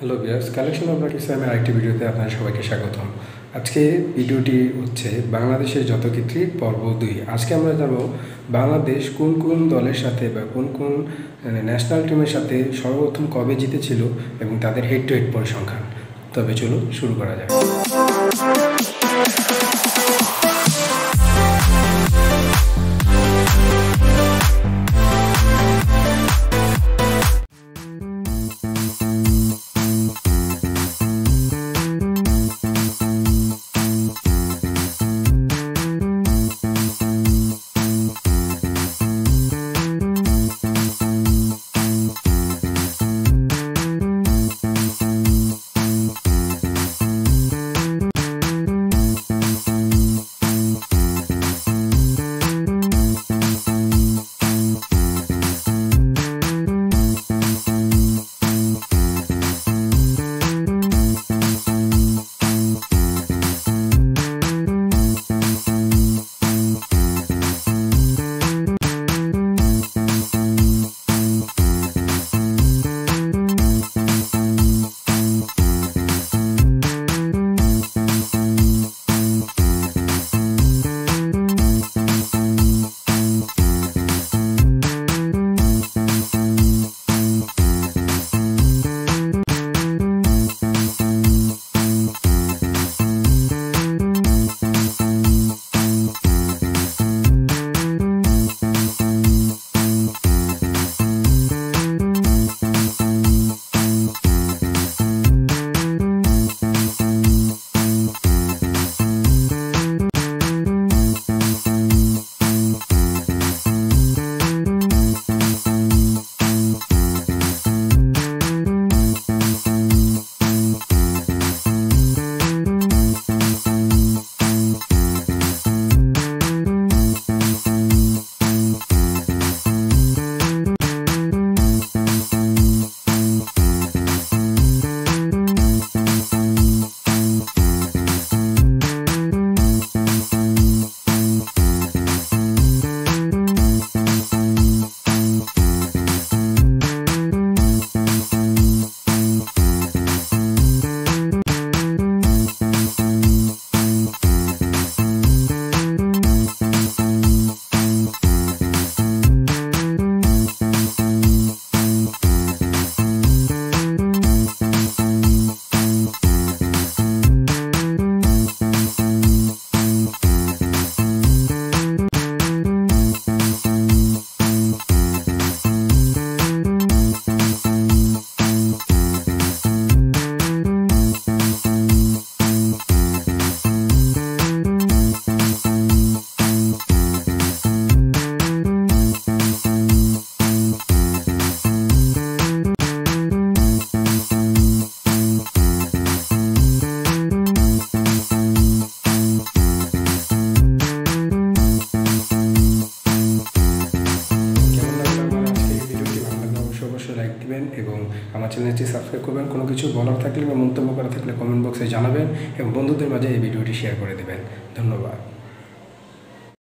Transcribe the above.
Hello বিয়ার্স collection of Rakib ইসলামের আরেকটি ভিডিওতে আপনাদের সবাইকে স্বাগতম আজকে ভিডিওটি হচ্ছে বাংলাদেশের যত কীর্তি পর্ব দুই। আজকে আমরা জানব বাংলাদেশ কোন কোন দলের সাথে বা কোন কোন ন্যাশনাল টিমের সাথে সর্বপ্রথম কবে জিতেছিল এবং তাদের হেড টু হেড পরিসংখ্যান। তবে চলুন শুরু করা যাক। চ্যানেলটি সাবস্ক্রাইব করবেন, কোনো কিছু বলার থাকলে বা মন্তব্য করা থাকলে কমেন্ট বক্সে জানাবেন এবং বন্ধুদের মাঝে এই ভিডিওটি শেয়ার করে দেবেন। ধন্যবাদ।